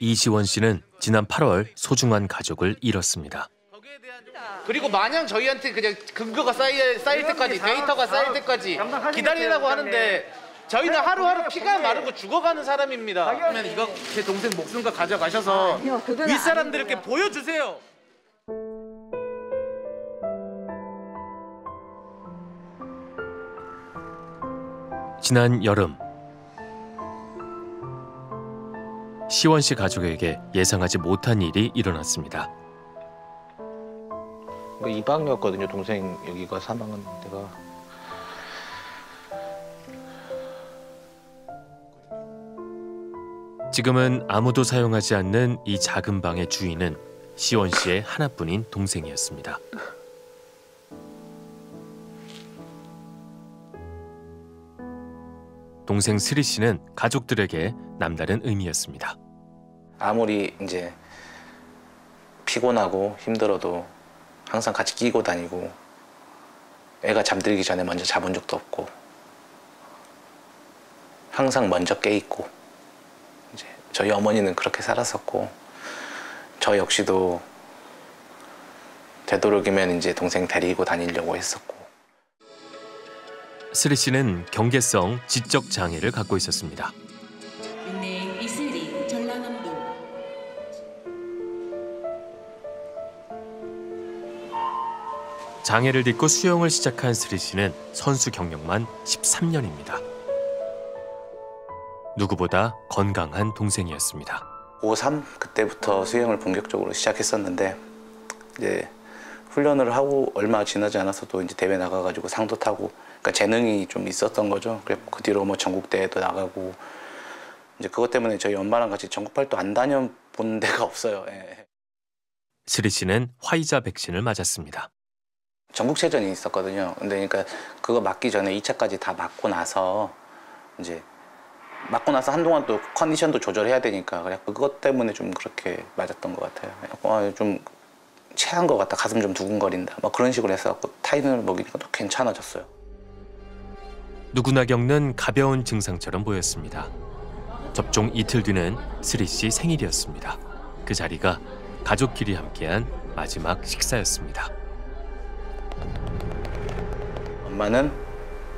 이시원 씨는 지난 8월 소중한 가족을 잃었습니다. 그리고 마냥 저희한테 그냥 근거가 쌓일, 쌓일 때까지 데이터가 쌓일 때까지 기다리라고 하는데 저희는 하루하루 피가 마르고 죽어가는 사람입니다. 그러면 이거 제 동생 목숨과 가져가셔서 윗사람들께 보여주세요. 지난 여름 시원 씨 가족에게 예상하지 못한 일이 일어났습니다. 그 이방이었거든요. 동생 여기가 사망한 데가. 지금은 아무도 사용하지 않는 이 작은 방의 주인은 시원 씨의 하나뿐인 동생이었습니다. 동생 스리 씨는 가족들에게 남다른 의미였습니다. 아무리 이제 피곤하고 힘들어도 항상 같이 끼고 다니고 애가 잠들기 전에 먼저 잡은 적도 없고 항상 먼저 깨 있고 이제 저희 어머니는 그렇게 살았었고 저 역시도 되도록이면 이제 동생 데리고 다니려고 했었고 스리 씨는 경계성 지적 장애를 갖고 있었습니다. 닉네임 이슬이 전라남도 장애를 딛고 수영을 시작한 스리 씨는 선수 경력만 13년입니다. 누구보다 건강한 동생이었습니다. 고3 그때부터 수영을 본격적으로 시작했었는데 이제 훈련을 하고 얼마 지나지 않아서도 이제 대회 나가가지고 상도 타고 그러니까 재능이 좀 있었던 거죠. 그 뒤로 뭐 전국 대회도 나가고 이제 그것 때문에 저희 엄마랑 같이 전국팔도 안 다녀본 데가 없어요. 예. 스리 씨는 화이자 백신을 맞았습니다. 전국체전이 있었거든요. 근데 그러니까 그거 맞기 전에 2차까지 다 맞고 나서 이제 맞고 나서 한동안 또 컨디션도 조절해야 되니까 그래 그것 때문에 좀 그렇게 맞았던 것 같아요. 아, 좀 체한 것 같다, 가슴 좀 두근거린다, 막 그런 식으로 해서 타이밍을 먹이니까 또 괜찮아졌어요. 누구나 겪는 가벼운 증상처럼 보였습니다. 접종 이틀 뒤는 스리 씨 생일이었습니다. 그 자리가 가족끼리 함께한 마지막 식사였습니다. 엄마는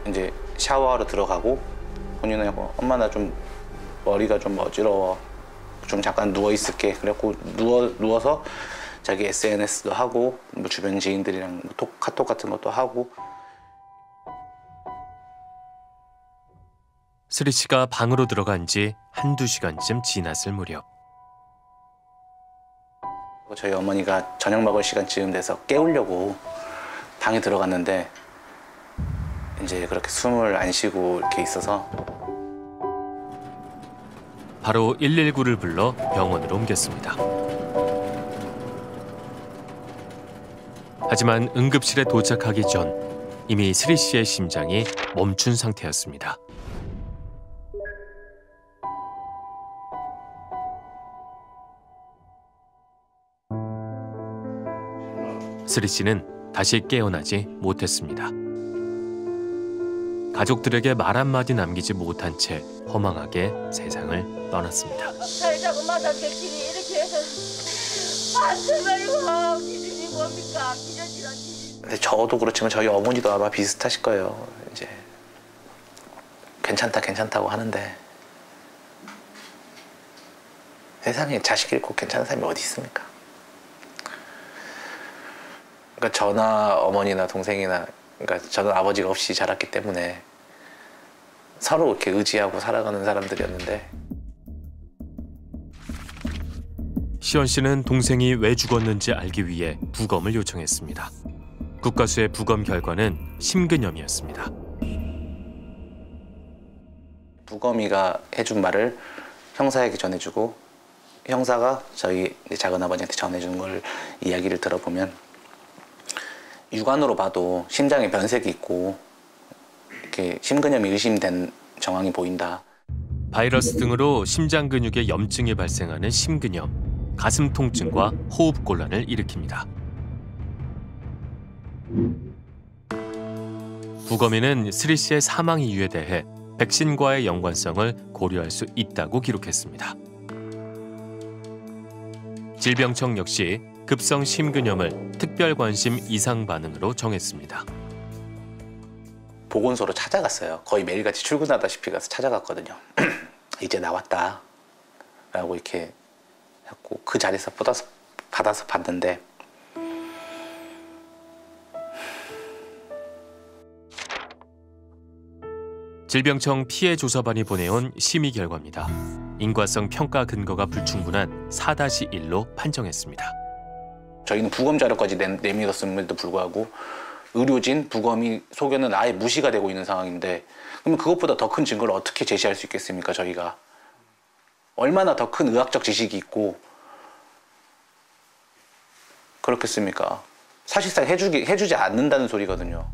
이제 샤워하러 들어가고 본인은 엄마 나 좀 머리가 좀 어지러워. 좀 잠깐 누워 있을게. 그래갖고 누워 누워서 자기 SNS도 하고 뭐 주변 지인들이랑 뭐 톡, 카톡 같은 것도 하고. 스리 씨가 방으로 들어간 지 한두 시간쯤 지났을 무렵. 저희 어머니가 저녁 먹을 시간쯤 돼서 깨우려고 방에 들어갔는데 이제 그렇게 숨을 안 쉬고 이렇게 있어서 바로 119를 불러 병원으로 옮겼습니다. 하지만 응급실에 도착하기 전 이미 스리 씨의 심장이 멈춘 상태였습니다. 스리 씨는 다시 깨어나지 못했습니다. 가족들에게 말 한마디 남기지 못한 채 허망하게 세상을 떠났습니다. 살자고 백신이 이렇게 해서 안 되면 기준이 뭡니까? 기준. 근데 저도 그렇지만 저희 어머니도 아마 비슷하실 거예요. 이제 괜찮다 괜찮다고 하는데 세상에 자식 잃고 괜찮은 사람이 어디 있습니까? 그러니까 저나 어머니나 동생이나 그러니까 저는 아버지가 없이 자랐기 때문에 서로 이렇게 의지하고 살아가는 사람들이었는데 시원 씨는 동생이 왜 죽었는지 알기 위해 부검을 요청했습니다. 국가수의 부검 결과는 심근염이었습니다. 부검이가 해준 말을 형사에게 전해주고 형사가 저희 작은 아버지한테 전해준 걸 이야기를 들어보면 육안으로 봐도 심장에 변색이 있고 이렇게 심근염이 의심된 정황이 보인다. 바이러스 등으로 심장 근육에 염증이 발생하는 심근염, 가슴 통증과 호흡 곤란을 일으킵니다. 부검인은 스리 씨의 사망 이유에 대해 백신과의 연관성을 고려할 수 있다고 기록했습니다. 질병청 역시 급성 심근염을 특별 관심 이상 반응으로 정했습니다. 보건소로 찾아갔어요. 거의 매일같이 출근하다시피 가서 찾아갔거든요. 이제 나왔다. 라고 이렇게 했고 그 자리에서 받아서, 받아서 봤는데 질병청 피해 조사반이 보내온 심의 결과입니다. 인과성 평가 근거가 불충분한 4-1로 판정했습니다. 저희는 부검 자료까지 내, 내밀었음에도 불구하고 의료진, 부검이 소견은 아예 무시가 되고 있는 상황인데 그러면 그것보다 더 큰 증거를 어떻게 제시할 수 있겠습니까 저희가? 얼마나 더 큰 의학적 지식이 있고 그렇겠습니까? 사실상 해주기, 해주지 않는다는 소리거든요